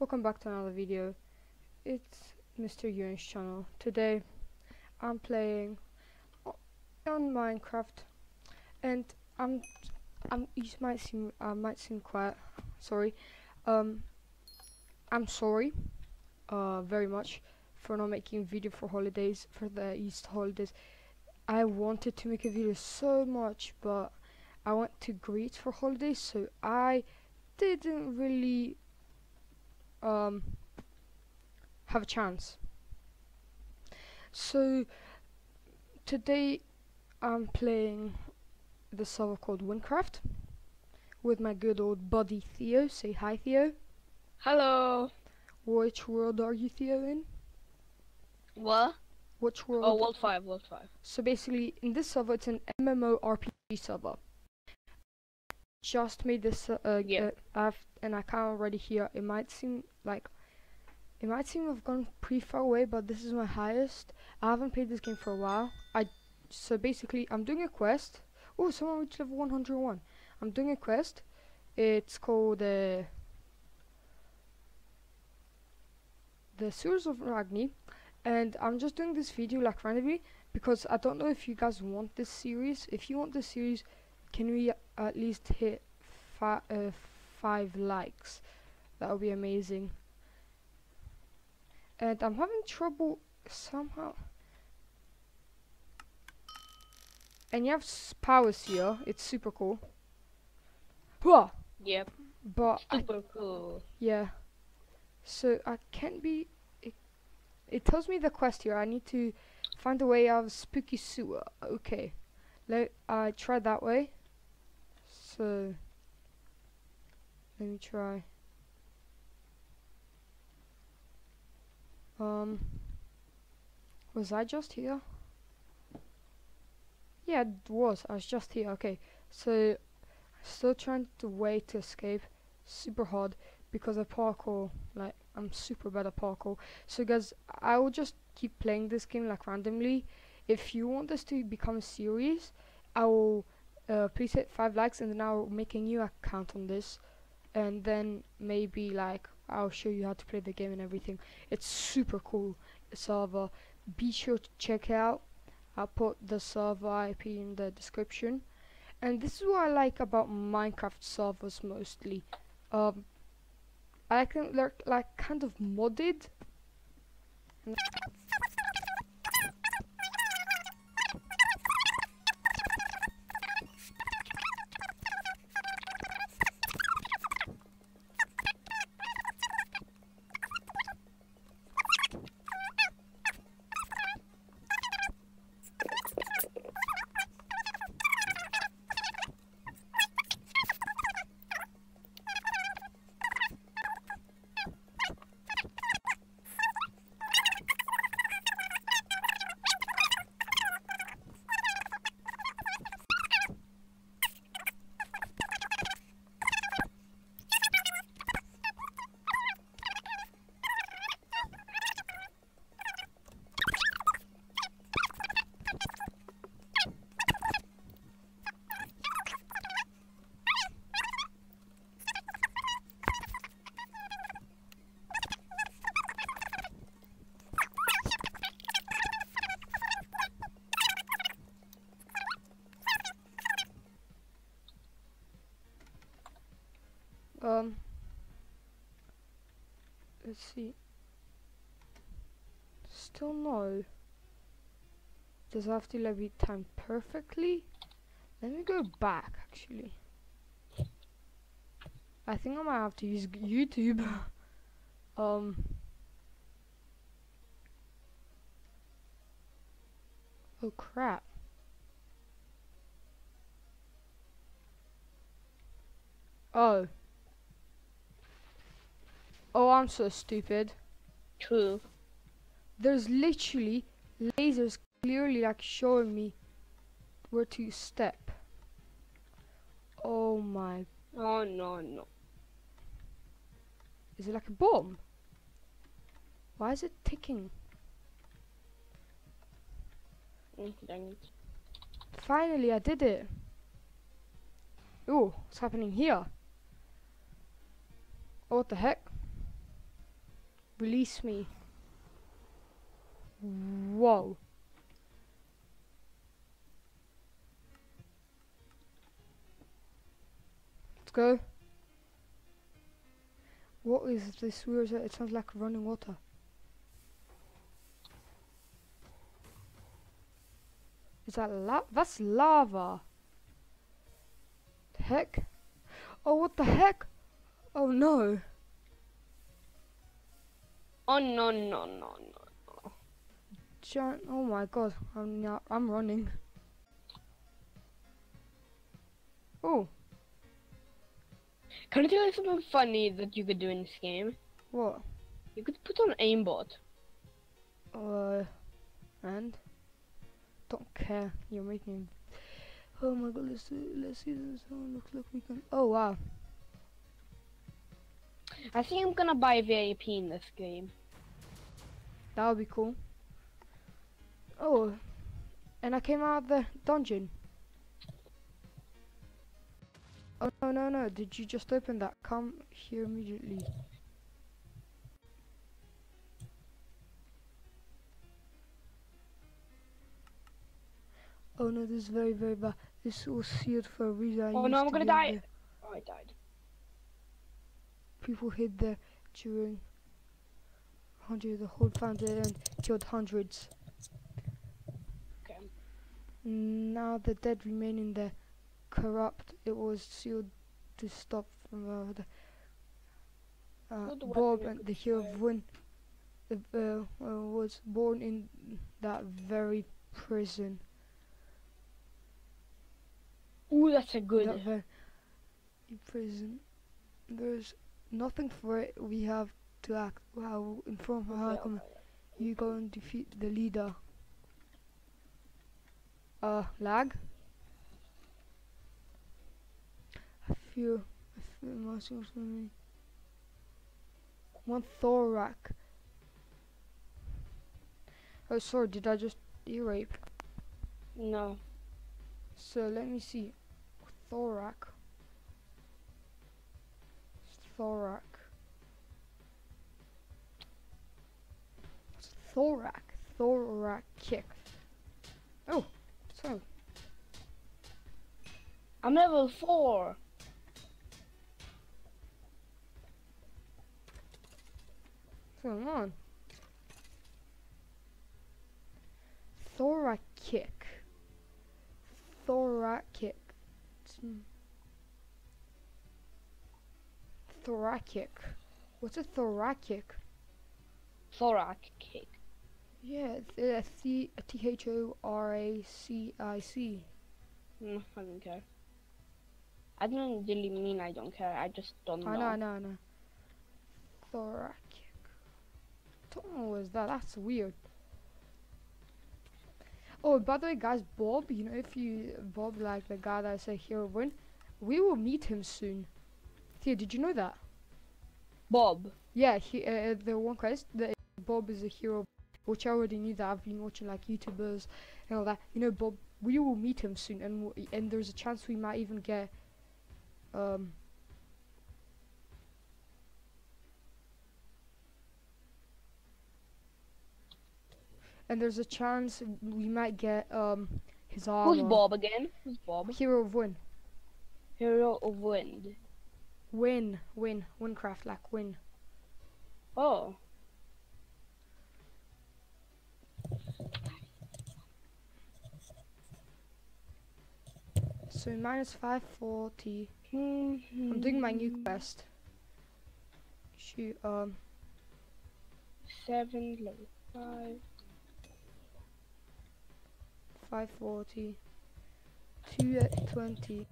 Welcome back to another video. It's Mr. Ewan's channel. Today I'm playing on Minecraft and I'm I'm you might seem I might seem quiet. Sorry. Um I'm sorry uh very much for not making video for holidays for the Easter holidays. I wanted to make a video so much but I went to Greece for holidays so I didn't really um have a chance. So today I'm playing the server called Wynncraft with my good old buddy Theo. Say hi Theo. Hello. Which world are you Theo in? What? Which world? Oh, World 5, World 5. So basically, in this server, it's an MMORPG server. Just made this, uh, uh, Yeah. uh, I've, and I can already hear. It might seem like, it might seem I've gone pretty far away, but this is my highest. I haven't played this game for a while. I, so basically, I'm doing a quest. Oh, someone reached level 101. I'm doing a quest. It's called uh, the Sewers of Ragni and I'm just doing this video like randomly because I don't know if you guys want this series. If you want this series, can we at least hit fi- uh, five likes? That would be amazing. And I'm having trouble somehow. And you have s- powers here. It's super cool. Whoa! Yep. But I Super cool. yeah. So I can't be. It, it tells me the quest here. I need to find a way out of spooky sewer. Okay. Let I try that way. So let me try. Um. Was I just here? Yeah, it was. I was just here. Okay. So I'm still trying to way to escape. Super hard because of parkour. Like I'm super bad at parkour. So guys, I will just keep playing this game like randomly. If you want this to become a series, I will uh, please hit five likes and then I'll make a new account on this, and then maybe like I'll show you how to play the game and everything. It's super cool server. Be sure to check out. I'll put the server IP in the description. And this is what I like about Minecraft servers mostly. Um, I them like like kind of modded. Let's see. Still no. Does have to like be timed perfectly? Let me go back actually. I think I might have to use YouTube. um. Oh crap. Oh. Oh, I'm so stupid. True. There's literally lasers clearly like showing me where to step. Oh my. Oh, no, no. Is it like a bomb? Why is it ticking? Finally, I did it. Oh, what's happening here? Oh, what the heck? Release me. Whoa. Let's go. What is this? Where is it? It sounds like running water. Is that la- That's lava. Heck? Oh, what the heck? Oh no. Oh no no no no. Giant. Oh my god. I'm now. I'm running. Oh, Can I tell you something funny that you could do in this game? what? You could put on aimbot. Uh, and don't care. You're making. Oh my god. Let's see. Let's see. This one looks like we can. Oh wow. I think I'm gonna buy VIP in this game. That would be cool. Oh, and I came out of the dungeon. Oh no no no! Did you just open that? Come here immediately. Oh no, this is very very bad. This was sealed for a reason. Oh no, I'm to gonna die. there. Oh, I died. People hid there during hundreds. The whole found it and killed hundreds. Okay. Now the dead remain in the corrupt. It was sealed to stop from uh, the uh, Bob and the hero required? Win uh, uh, was born in that very prison. Ooh, that's a good. That prison. There's nothing for it. We have to act. Wow, inform her. How Okay, come okay. you go and defeat the leader? Uh, lag. I feel, I feel myself on me. One thorac. Oh, sorry, did I just ear rape? No. So let me see. Thorac. Thorac. Thorac. Thorac kick. Oh, so I'm level four. come on. Thorac kick. Thorac kick. Hmm. Thoracic. What's a thoracic? Thorac kick. Yeah, th- uh, T T H O R A C I C. Mm, I don't care. I don't really mean I don't care. I just don't know. I know, I know, I know. Thoracic. Don't what is that. That's weird. Oh, by the way, guys, Bob. You know, if you Bob, like the guy that I say hero win, we will meet him soon. Thea, did you know that? Bob. Yeah, he uh, the one quest that Bob is a hero, which I already knew that I've been watching like YouTubers and all that. You know, Bob, we will meet him soon, and w- and there's a chance we might even get um. And there's a chance we might get um his armor. Who's Bob again? Who's Bob? Hero of Wynn. Hero of Wynn. Win, win, Wynncraft, like win. Oh. So minus 540. I'm I'm doing my new quest. Shoot, um, Seven, level five. 540. 220.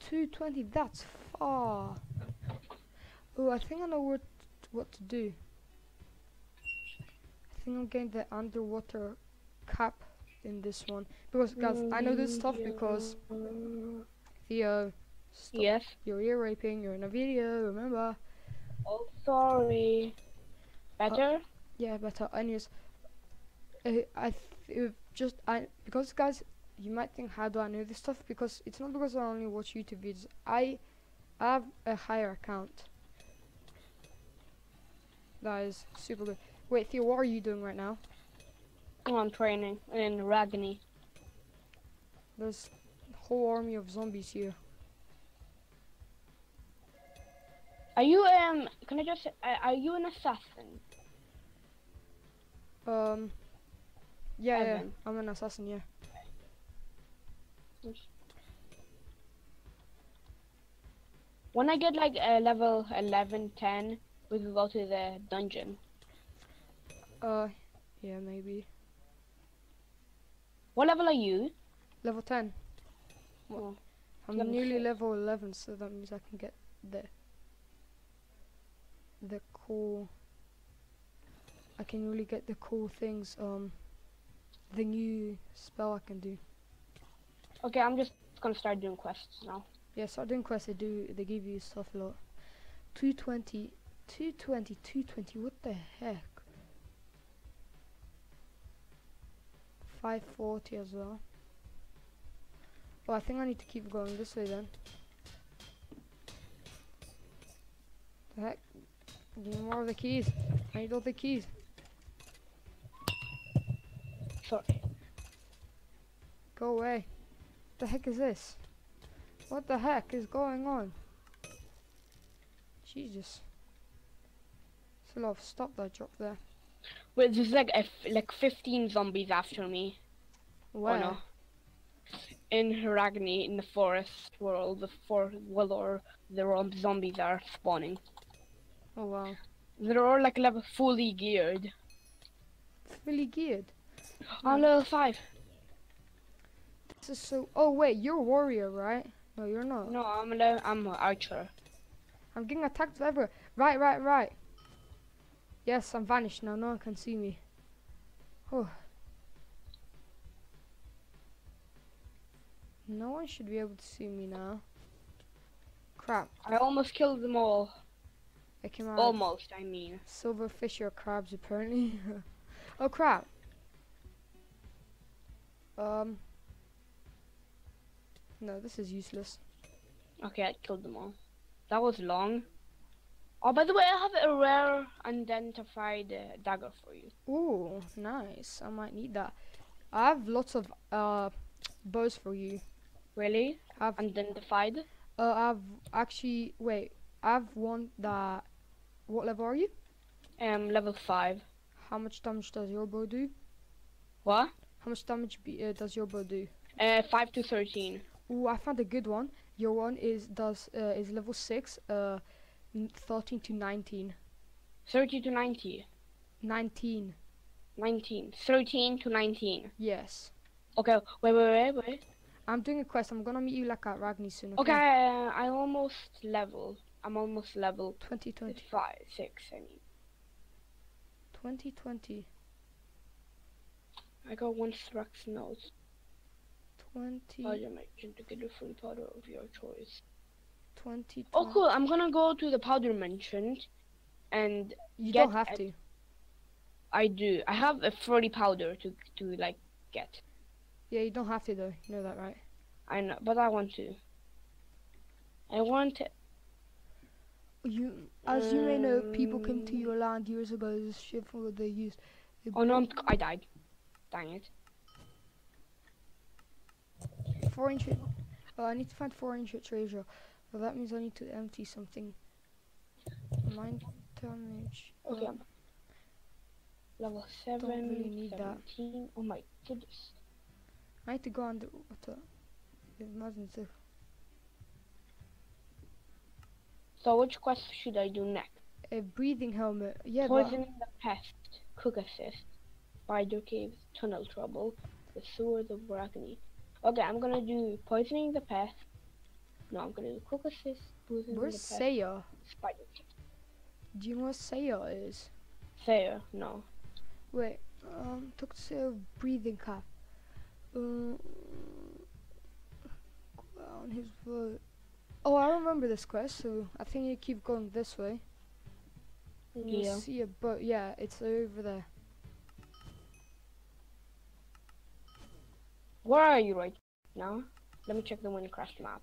220, that's far. Oh, I think I know what what to do. I think I'm getting the underwater cap in this one. Because, guys, I know this stuff because Theo, stop Yes. you're ear raping, you're in a video, remember? Oh, sorry. Better? Yeah, better. Anyways, uh, I th- uh, just I because guys, you might think how do I know this stuff? Because it's not because I only watch YouTube videos. I have a higher account. That is super good. Wait, Theo, what are you doing right now? I'm training in Ragni. There's a whole army of zombies here. Are you um? Can I just? Uh, are you an assassin? Um, yeah, yeah, I'm an assassin, yeah. When I get like uh, level 11, 10, we can go to the dungeon. Uh, yeah, maybe. What level are you? Level 10. Oh, I'm Level nearly six. level 11, so that means I can get the the cool. I can really get the cool things. Um, the new spell I can do. Okay, I'm just gonna start doing quests now. Yeah, start doing quests. They do. They give you stuff a lot. 220, 220, 220. What the heck? 540 as well. Oh, I think I need to keep going this way then. The heck? Give me more of the keys. I need all the keys. Sorry. Go away. What the heck is this? What the heck is going on? Jesus. It's a lot of stop that drop there. Wait, there's like a f like 15 zombies after me. Where? Oh no. In Ragni, in the forest world, the for well, or the zombies are spawning. Oh wow. They're all like level fully geared. Fully geared. I'm hmm. level five. This is so. Oh wait, you're a warrior, right? No, you're not. No, I'm a, I'm an archer. I'm getting attacked everywhere. Right, right, right. Yes, I'm vanished now. No one can see me. Oh. No one should be able to see me now. Crap. I almost killed them all. I came out. Almost, I mean. Silverfish or crabs, apparently. oh crap. Um. No, this is useless. Okay, I killed them all. That was long. Oh, by the way, I have a rare unidentified uh, dagger for you. Ooh, nice. I might need that. I have lots of uh bows for you. Really? I've Unidentified? uh I've actually wait. I've one that. What level are you? Um, level five. How much damage does your bow do? What? How much damage be, uh, does your bow do? Uh, five to thirteen. Ooh, I found a good one. Your one is does uh, is level six. Uh, n- thirteen to nineteen. Thirty to ninety. Nineteen. Nineteen. Thirteen to nineteen. Yes. Okay, wait, wait, wait, wait. I'm doing a quest. I'm gonna meet you like at Ragni soon. Okay, uh, I almost level. I'm almost level 2020. five, six. I mean, 2020. I got one Thrax note. 20. Powder merchant to get a free powder of your choice. 20. Oh, cool! I'm gonna go to the powder merchant, and You don't have a- to. I do. I have a 40 powder to to like get. Yeah, you don't have to though. You know that, right? I know, but I want to. I want. You, as you may know, people came to Um, your land years ago. This ship for what they used. They Oh no, I'm, I died. Dang it. Four inch. Oh, I need to find four inch treasure. Well, that means I need to empty something. Mine damage. Okay. I'm level seven. really need that. Oh my goodness. I need to go underwater. Imagine the So which quest should I do next? a breathing helmet. Yeah, Poisoning the pest, cook assist, spider caves, tunnel trouble, the sewers of Brackney. Okay, I'm gonna do poisoning the pest. No, I'm gonna do cook assist, where's pest, spider. Do you know what Saya is? There, no. Wait, um, took to breathing cap. Um, on his boat. Oh, I remember this quest, so I think you keep going this way. Yeah. You'll see a boat. Yeah, it's over there. Where are you right now? Let me check the Minecraft map.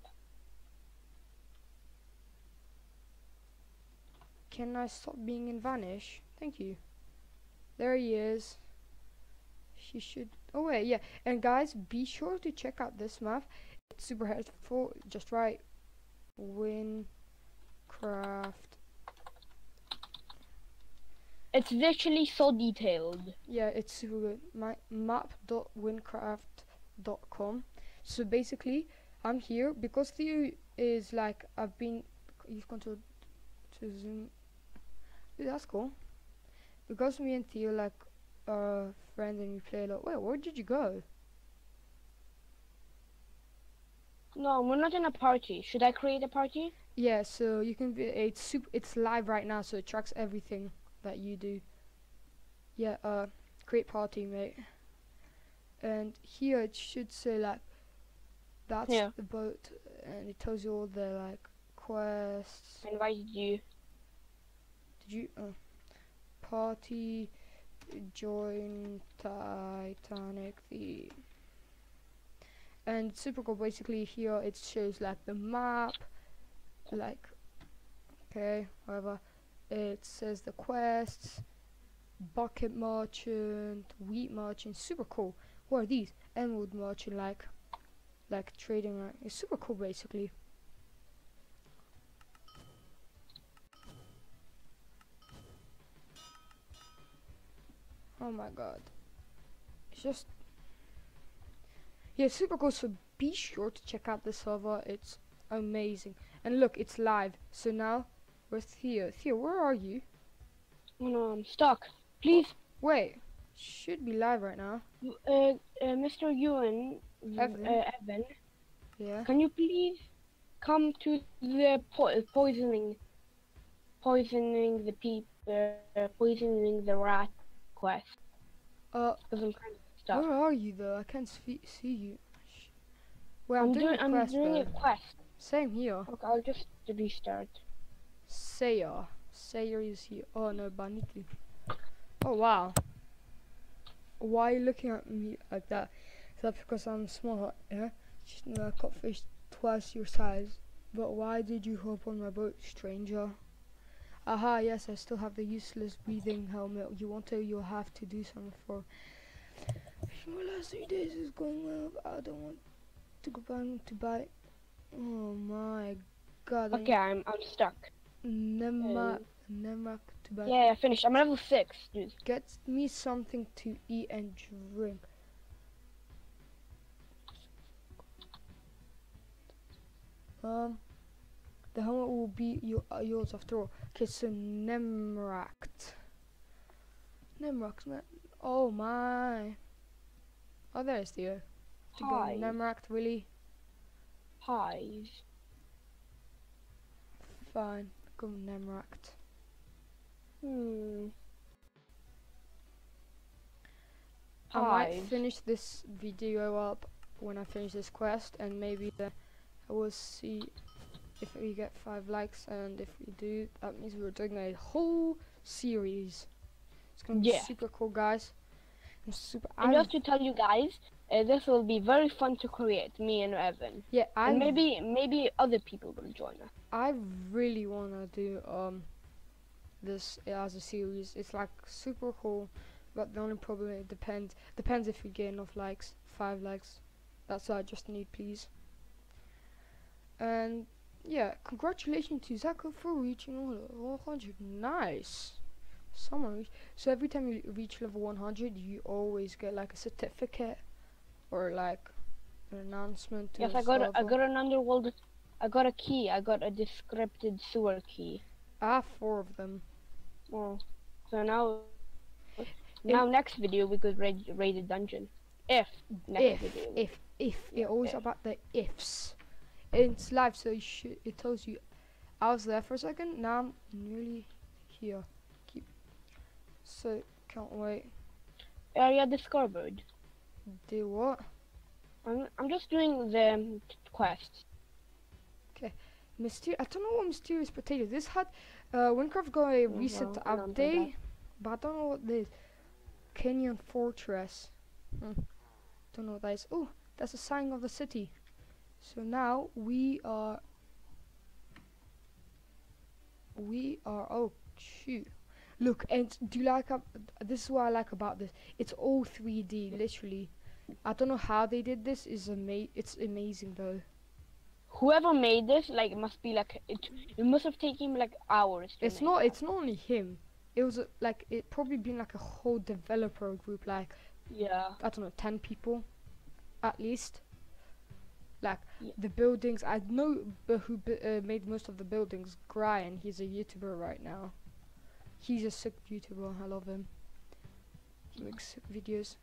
Can I stop being in Vanish? Thank you. There he is. She should. Oh wait, yeah. And guys, be sure to check out this map. It's super helpful. Just write Wynncraft. It's literally so detailed. Yeah, it's super good. My map.wynncraft.com. So basically, I'm here because Theo is like I've been. You've gone to to zoom. Dude, that's cool. Because me and Theo like are friends and we play a lot. Wait, where did you go? No, we're not in a party. Should I create a party? Yeah, so you can be. It's super. It's live right now, so it tracks everything that you do. Yeah. Uh, create party, mate. And here it should say like, that's Yeah. the boat, and it tells you all the like quests. I invited you. Did you? Uh, party, join Titanic the. And super cool. Basically, here it shows like the map, like, okay, whatever. It says the quests, bucket merchant, wheat merchant. Super cool. What are these? Emerald merchant, like, like trading. Right? It's super cool, basically. Oh my god. It's just Yeah, super cool, so be sure to check out the server. It's amazing. And look, it's live. So now we're Theo. Theo, where are you? Oh no, I'm stuck. Please, Wait. Should be live right now. uh, uh, Mr. Ewan, Evan. Uh, Evan, Yeah. can you please come to the po- poisoning, poisoning the people, uh, poisoning the rat quest? Uh Because I'm kind of stuck. where are you though? I can't see see you. Well, I'm, I'm doing, doing, a I'm quest doing a quest. Same here. Okay, I'll just restart. Sayer. Sayer is here. Oh no, but I need to. Oh wow. Why are you looking at me like that? Is that because I'm small? Yeah. Just know I cut fish twice your size. But why did you hop on my boat, stranger? Aha, yes, I still have the useless breathing helmet. You want to, you'll have to do something for. My last three days is going well. but I don't want to go back to buy. Oh my god. Okay, I'm I'm stuck. Never, Uh, never to buy. Yeah, I finished. I'm level six, dude. Get me something to eat and drink. Um, the helmet will be your, uh, yours after all. Okay, so. Nemract, man. Oh my. Oh, there's Theo. To go Hive. Nemract, really? Hive. Fine. Go Nemract. Hmm. I might finish this video up when I finish this quest and maybe then I will see if we get five likes and if we do that means we're doing a whole series. It's gonna be super cool guys. I'm super And I just to tell you guys, uh, this will be very fun to create, me and Evan. yeah I And maybe maybe other people will join us. I really wanna do um this as a series. It's like super cool, but the only problem it depends depends if we get enough likes. Five likes. That's what I just need, please. And yeah, congratulations to Zako for reaching all 100. Nice. So every time you reach level 100, you always get like a certificate or like an announcement. Yes, I got a, I got an underworld. I got a key. I got a descripted sewer key. I have four of them. Well, so now now next video we could raid raid a dungeon. If next if video. if if Yeah, it always if. about the ifs it's live so should it tells you i was there for a second now i'm nearly here. Keep so can't wait. Area discovered. do what? I'm I'm just doing the um, quest. mysterious i don't know what mysterious potato this had. Uh wynncraft got a recent update but i don't know what this kenyan fortress. Hmm. don't know what that is. Oh that's a sign of the city so now we are we are oh shoot Look, and do you like? ab- This is what I like about this. It's all 3D, literally. I don't know how they did this. Is ama- It's amazing though. Whoever made this, like, it must be like it. It must have taken him like hours. It's not. that. It's not only him. It was uh, like it probably been like a whole developer group, like Yeah. I don't know, ten people, at least. Like Yeah. the buildings, I know who b- uh, made most of the buildings. Brian, he's a YouTuber right now. He's a sick YouTuber. I love him. He makes sick videos.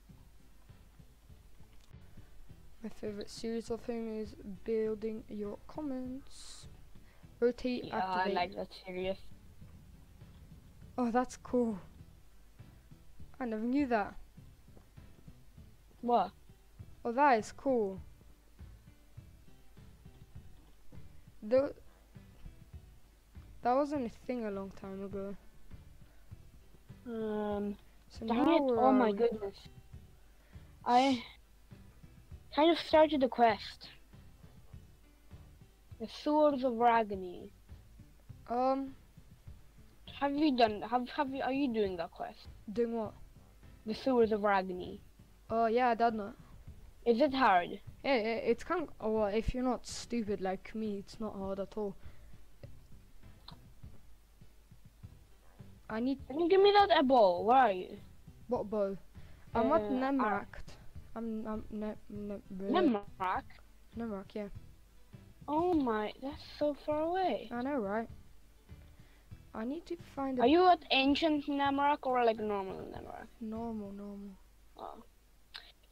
My favorite series of him is building your comments. Rotate, Yeah, I like that series. Oh, that's cool. I never knew that. What? Oh, that is cool. Tho- that wasn't a thing a long time ago. Um. So Dang it! Oh my we? goodness. I kind of started the quest. The Sewers of Ragni. Um, Have you done? Have have you? Are you doing that quest? doing what? The Sewers of Ragni. Oh yeah, I done that. Is it hard? Yeah, it's kind of. Oh, well, if you're not stupid like me, it's not hard at all. I need Can you give me that a ball? Where are you? what bow? I'm at Uh, Nemract. I'm I'm ne, ne, bleh. Nemract. Nemract, yeah. Oh my, that's so far away. I know, right? I need to find a Are you at ancient Nemract or like normal Nemract? normal, normal. Oh.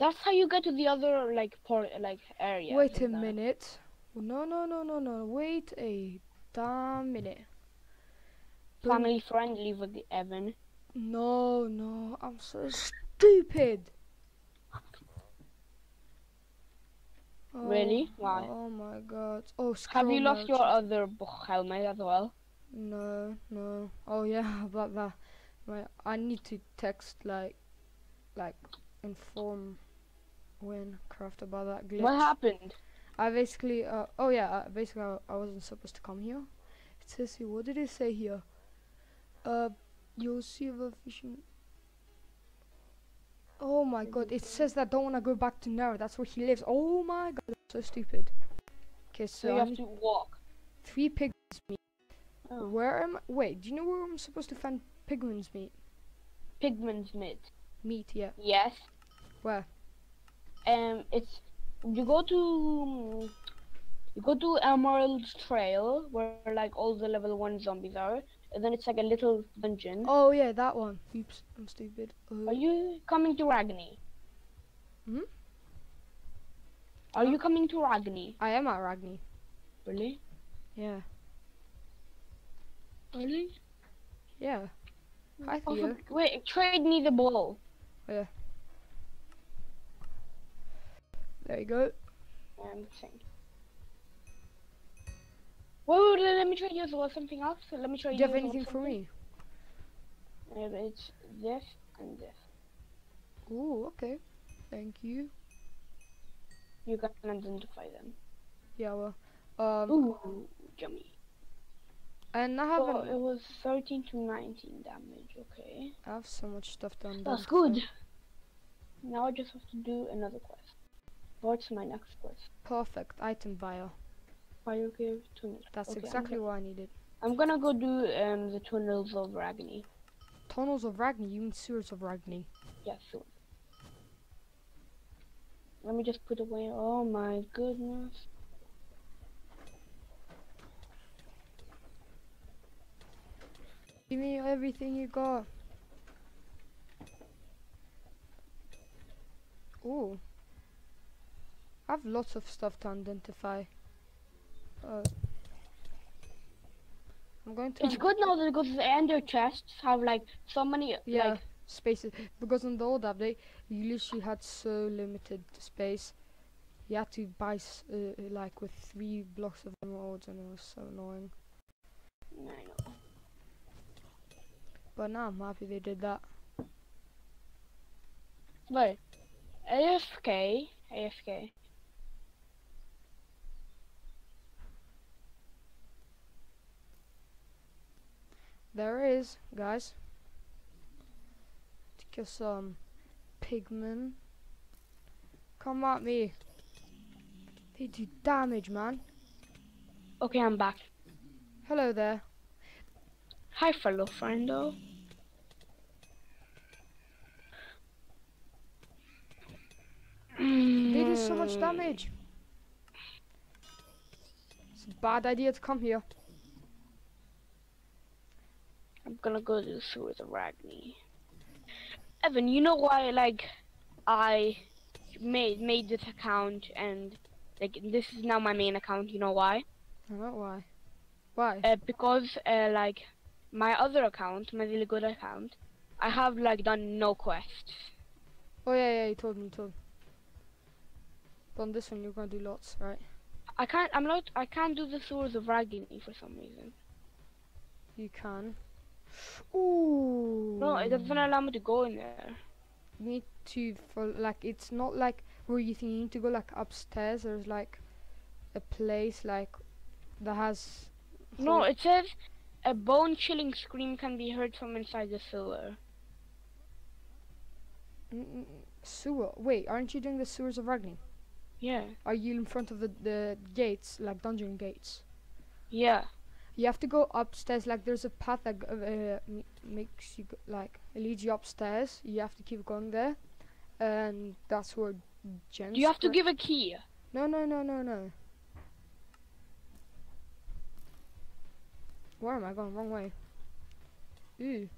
That's how you get to the other like port like area. Wait a minute. No, no, no, no, no. Wait a damn minute. Family friendly with the Evan. No, no. I'm so stupid. Oh, Really? Why? Oh my god. Oh, Have you lost your other book helmet as well? No, no. Oh yeah, about that. My, I need to text like, like, inform That glitch. What happened? I basically, uh, oh yeah, uh, basically I, I wasn't supposed to come here. It says here, what did it say here? Uh, you'll see the fishing. Oh my god, it says that don't wanna go back to Nara. That's where he lives. Oh my god, that's so stupid. Okay, So so you have to walk. three pigs meat. Oh. Where am? I? Wait, do you know where I'm supposed to find pigman's meat? Pigman's meat. Meat, yeah. Yes. Where? Um, it's you go to you go to Emerald Trail where like all the level one zombies are, and then it's like a little dungeon. Oh yeah, that one. Oops, I'm stupid. Uh, Are you coming to Ragni? Hmm? Are you coming to Ragni? I am at Ragni. Really? Yeah, Really? yeah. Hi Oh, Theo. wait, trade me the ball. There you go. I'm saying. Wait, wait, let me try you as well something else. Let me trade Do you have anything for me? Uh, it's this and this. Ooh, okay. Thank you. You can identify them. Yeah, well, um, Ooh, yummy. and I have So it was 13 to 19 damage. Okay. I have so much stuff done. That's good. Now I just have to do another quest. What's my next quest? Perfect item buyer. Fire cave tunnel. That's Okay, exactly what I needed. I'm gonna go do um the tunnels of Ragni. Tunnels of Ragni. You mean sewers of Ragni? Yeah, soon. Let me just put away. Oh my goodness. Give me everything you got. Ooh. I have lots of stuff to identify. Uh, I'm going to It's good now that because the ender chests have like so many Yeah. like spaces because in the old update you literally had so limited space. You had to buy s- uh, like with three blocks of emeralds and it was so annoying. I know. But now I'm happy they did that. But AFK AFK. There is, guys. kill some um, pigmen. Come at me. They do damage, man. Okay, I'm back. Hello there. Hi, fellow friendo. They do so much damage. It's a bad idea to come here. I'm gonna go to the sewers of Ragni. Evan, you know why like I made made this account and like this is now my main account. You know why? I don't know why. Why? Uh, because uh, like my other account, my really good account, I have like done no quests. Oh yeah, yeah, you told me, you told me. But on this one, you're gonna do lots, right? I can't. I'm not. I can't do the sewers of Ragni for some reason. You can. Ooh. No, it doesn't allow me to go in there. You need to for like it's not like where you think you need to go like upstairs. There's like a place like that has. No, it says a bone-chilling scream can be heard from inside the sewer. Mm, mm, mm, sewer. Wait, aren't you doing the sewers of Ragni? Yeah. Are you in front of the the gates, like dungeon gates? Yeah. You have to go upstairs. Like there's a path that g- uh, makes you go, like leads you upstairs. You have to keep going there, and that's where gems. Do you have to give a key? No, no, no, no, no. Where am I going? Wrong way. Ooh.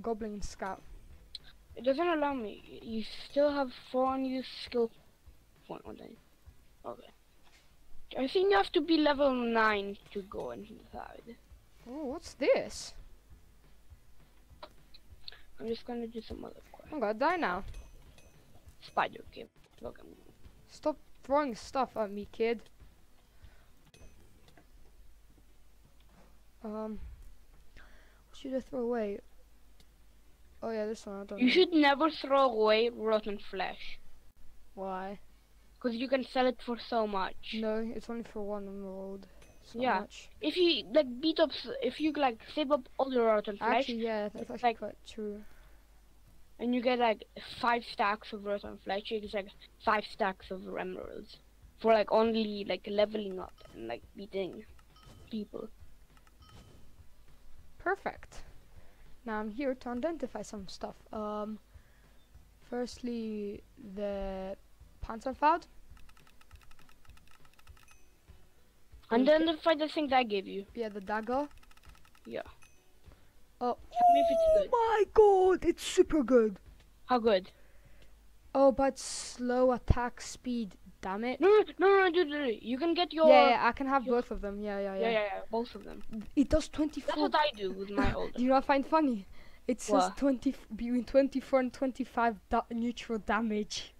Goblin scout. It doesn't allow me. You still have four unused skill point one day. Okay. I think you have to be level nine to go inside. Oh, what's this? I'm just gonna do some other quests. I'm gonna die now. Spider. Look, I'm Stop throwing stuff at me, kid. Um, what should I throw away? Oh yeah, this one. I don't You know. should never throw away rotten flesh. Why? Because you can sell it for so much. No, it's only for one emerald. So Yeah. Much. If you like beat up, if you like save up all the rotten flesh, Actually, yeah, that's actually like- quite true. and you get like five stacks of rotten flesh, you get like five stacks of emeralds for like only like leveling up and like beating people. Perfect. Now I'm here to identify some stuff. Um, firstly, the Panzerfaust. And then the find the things I gave you. Yeah, the dagger. Yeah. Oh. Tell me if it's good. Oh my god, it's super good. How good? Oh, but slow attack speed. Damn it. No, no, no, no, dude, dude, You can get your. yeah, yeah, I can have your- both of them. Yeah, yeah, yeah, yeah. yeah, yeah, both of them. It does 24. That's 24. what I do with my old. Do you know I find funny? It says What? 20 between 24 and 25 da- neutral damage.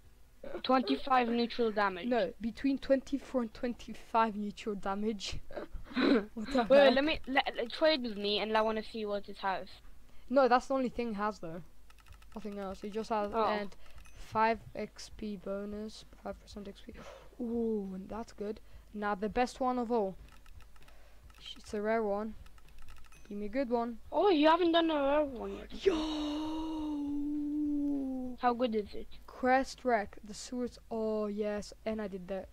25 neutral damage. No, between 24 and 25 neutral damage. Wait, wait, let me let, let- trade with me, and I want to see what it has. No, that's the only thing it has though. Nothing else. It just has Oh. and 5 XP bonus, 5% XP. Ooh, and that's good. Now the best one of all. It's a rare one. Give me a good one. Oh, you haven't done a rare one yet. Yo! How good is it? Crest wreck. The sewers. Oh yes, and I did that.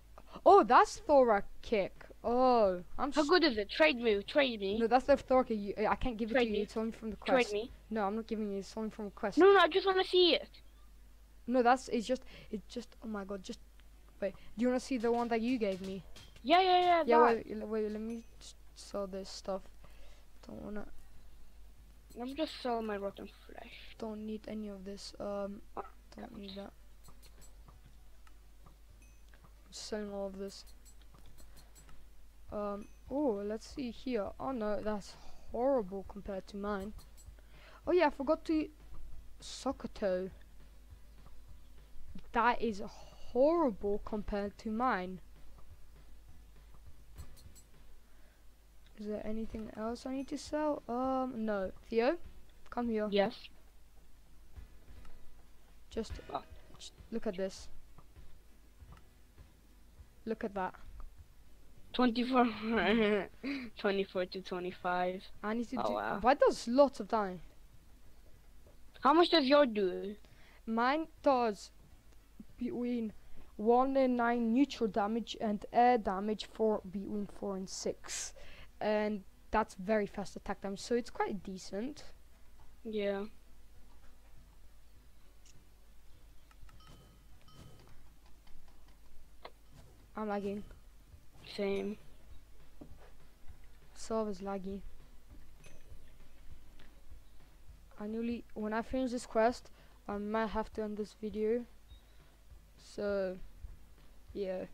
Oh, that's Thorak kick. Oh, I'm. How good is it? Trade me, trade me, No, that's the Thorak. You, I can't give it Trade to you. me. It's only from the quest. trade me. No, I'm not giving you. It's only from the quest. No, no, I just want to see it. No, that's it's just it's just oh my god, just wait. Do you wanna see the one that you gave me? Yeah, yeah, yeah. Yeah, wait, wait, let me sell this stuff. Don't wanna, I'm just selling my rotten flesh. don't need any of this. Um, don't need that. I'm selling all of this. Um, oh, let's see here. Oh no, that's horrible compared to mine. Oh yeah, I forgot to Sokoto. That is horrible compared to mine. Is there anything else I need to sell? Um, no. Theo, come here. Yes. Just, uh, just look at this. Look at that. 24, 24 to 25. I need to Oh, do. wow. It does lots of time. How much does your do? Mine does between 1 and 9 neutral damage and air damage for between 4 and 6. And that's very fast attack time, so it's quite decent. Yeah. I'm lagging. Same. Server's laggy. I nearly, when I finish this quest, I might have to end this video. So, yeah.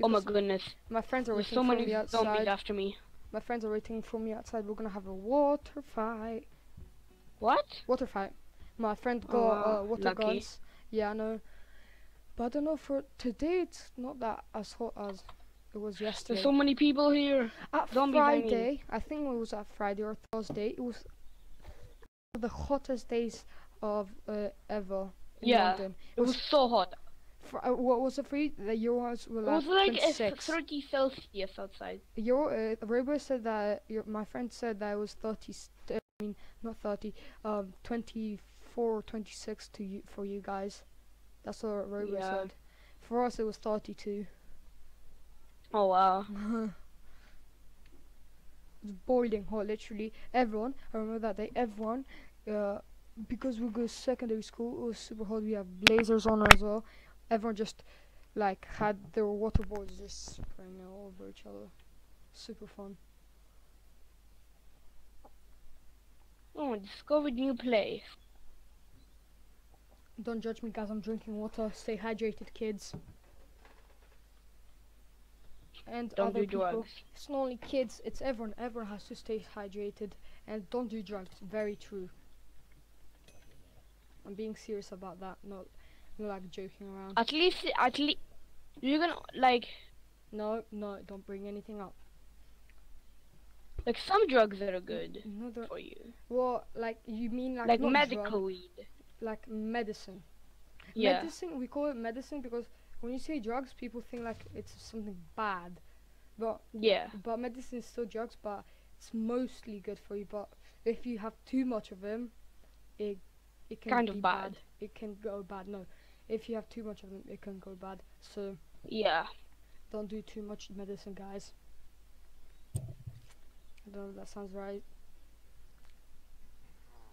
Oh my goodness. My friends are There's waiting so for many me outside. Don't beat after me. My friends are waiting for me outside. We're gonna have a water fight. What? Water fight. My friend got uh, water Lucky. guns. Yeah, I know. But I don't know for today it's not that as hot as it was yesterday. There's so many people here. At zombies, I mean. Friday, I think it was at Friday or Thursday. It was the hottest days of uh, ever in Yeah, London. It was so hot. Fr- uh, what was it for you? The Euros were like, It was like 30 Celsius outside. Your uh, Robo said that your, my friend said that it was 30. St- I mean, not 30. Um, 24, 26 to you for you guys. That's what Robo Yeah. said. For us, it was 32. Oh wow. it's boiling hot, literally. Everyone, I remember that day. Everyone, uh, because we go to secondary school, it was super hot. We have blazers on as well. Everyone just like had their water boards just spraying all over each other. Super fun. Oh, discovered new place. Don't judge me, guys. I'm drinking water. Stay hydrated, kids. And Don't other do people. drugs. It's not only kids. It's everyone. Everyone has to stay hydrated and don't do drugs. Very true. I'm being serious about that. Not, not like joking around. At least, at least, you're gonna like, no, no, don't bring anything up. like some drugs that are good No, for you, well, like you mean like like medical drug, weed. Like medicine. Yeah. Medicine. We call it medicine because when you say drugs, people think like it's something bad, but Yeah. But medicine is still drugs, but it's mostly good for you. But if you have too much of them, it it can Kind of be bad. It can go bad. No, if you have too much of them, it can go bad. So Yeah. don't do too much medicine, guys. I don't know if that sounds right.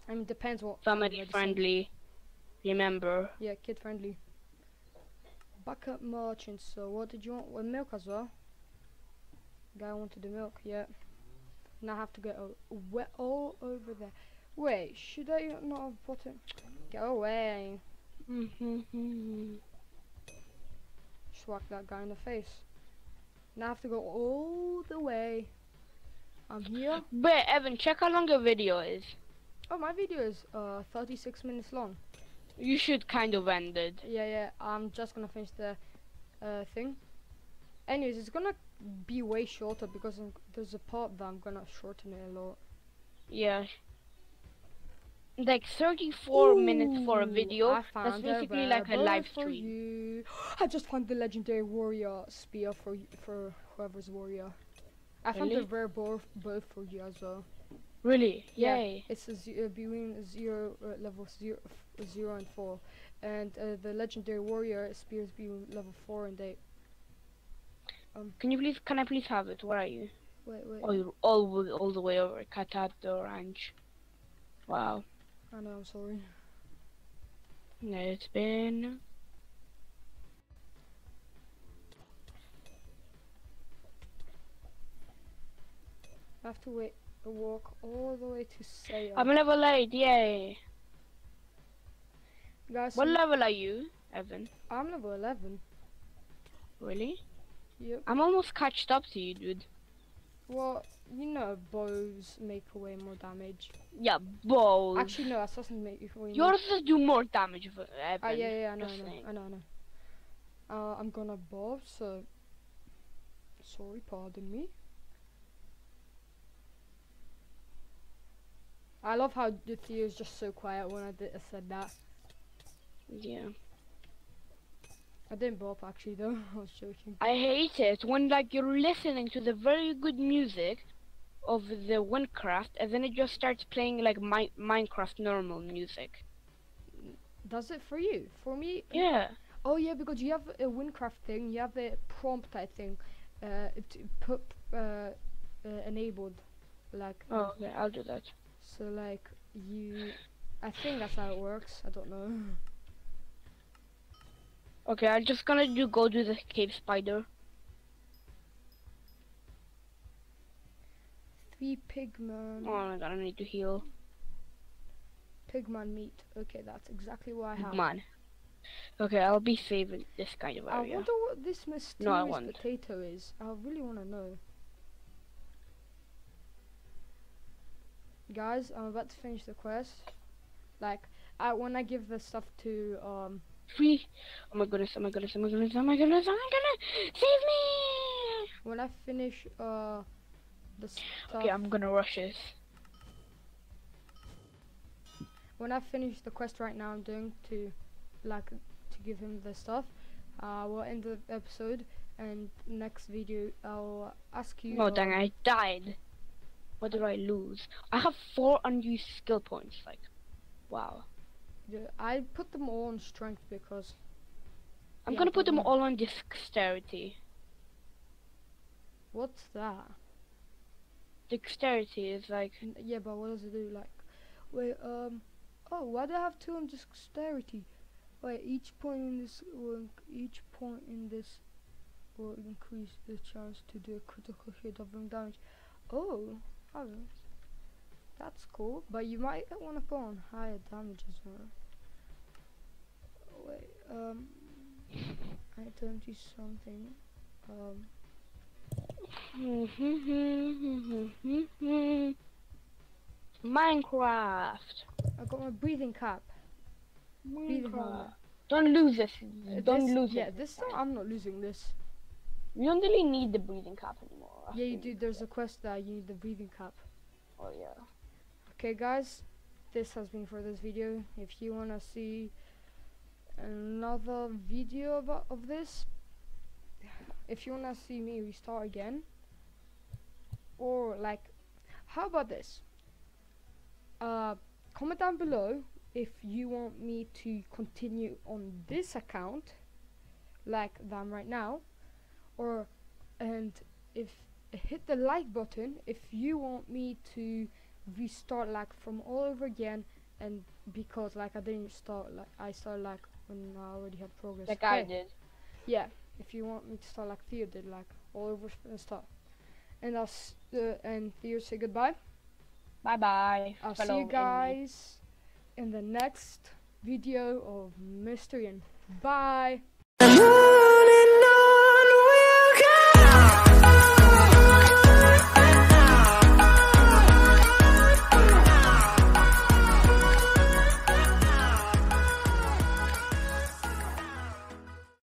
I mean, depends what. Family friendly. Remember. Yeah, kid friendly. Backup merchant. So what did you want? Well, milk as well. Guy wanted the milk. Yeah. Now I have to get o- we- all over there. Wait, should I not have bought it? Go away. Mm-hmm. Just that guy in the face. Now I have to go all the way. I'm here. But Evan, check how long your video is. Oh, my video is uh 36 minutes long. You should kind of end it. Yeah, yeah. I'm just gonna finish the uh, thing. Anyways, it's gonna be way shorter because I'm, there's a part that I'm gonna shorten it a lot. Yeah. Like 34 minutes for a video. I That's basically a like a live stream. I just found the legendary warrior spear for y- for whoever's warrior. I found the rare bow bow for you as well. Really? Yeah. Yay. It's a uh, between zero uh, level zero, f- zero and four, and uh, the legendary warrior spears between level four and eight. Can you please, can I please have it? Where are you? Wait, wait. Oh, you're all, all the way over Katoa Ranch. Wow. I know. I'm sorry. It's been... I have to wait, walk all the way to Saya. I'm level 8, yay. Guys, What level are you, Evan? I'm level 11. Really? Yep. I'm almost catched up to you, dude. Well, you know, bows make way more damage. Yeah, balls. Actually, no, assassins make way more. Yours does do more damage, Evan. Ah, yeah, yeah, I know, I know. I know, I know. Uh, I'm gonna bow, so. Sorry, pardon me. I love how the Theo is just so quiet when I, did, I said that. Yeah. I didn't bow up actually though. I was joking. I hate it when like you're listening to the very good music of the Wynncraft and then it just starts playing like Mi- Minecraft normal music. Does it for you? For me, Yeah. Oh yeah, because you have a Wynncraft thing, you have a prompt I think, uh, put uh, uh, enabled, like Oh, okay, I'll do that. So like you, I think that's how it works. I don't know. Okay, I'm just gonna do go do the cave spider. Three pigman, Oh my god, I need to heal. pigman meat. Okay, that's exactly what I have. Man. Okay, I'll be saving this kind of area. I wonder what this mysterious won't. potato is. I really want to know. Guys, I'm about to finish the quest. Like, I when I give the stuff to um Free. Oh my goodness, oh my goodness, oh my goodness, oh my goodness, oh my goodness! Save me! when I finish uh the stuff Okay, I'm gonna rush this. when I finish the quest right now I'm doing to like to give him the stuff, uh we'll end the episode and next video I'll ask you Oh uh, dang, I died. What did I lose? I have four unused skill points, like, wow. yeah, I put them all on strength because I'm gonna put them all on dexterity. what's that? Dexterity is like, Yeah, but what does it do? Like, wait, um, oh, why do I have two on dexterity? Wait, each point in this will each point in this will increase the chance to do a critical hit of doing damage. Oh, oh, that's cool. But you might want to put on higher damage as well. Wait, um, I told you something. Um, Minecraft. I got my breathing cap. Breathing helmet. Minecraft. Don't lose this. Uh, Don't this- lose Yeah, it. Yeah, this time I'm not losing this. You don't really need the breathing cap anymore. Yeah, you do. There's a quest that you need the breathing cap. Oh yeah. Okay, guys, this has been for this video. If you wanna see another video of, of this, if you wanna see me restart again, or like, how about this? Uh, comment down below if you want me to continue on this account, like that I'm right now, or and if hit the like button if you want me to restart like from all over again and because like I didn't start like I started like when I already had progress. Like I did. Yeah, if you want me to start like Theo did, like all over and stuff. And I'll s- uh, and Theo say goodbye. Bye bye. I'll see you guys in the next video of Mystery and bye.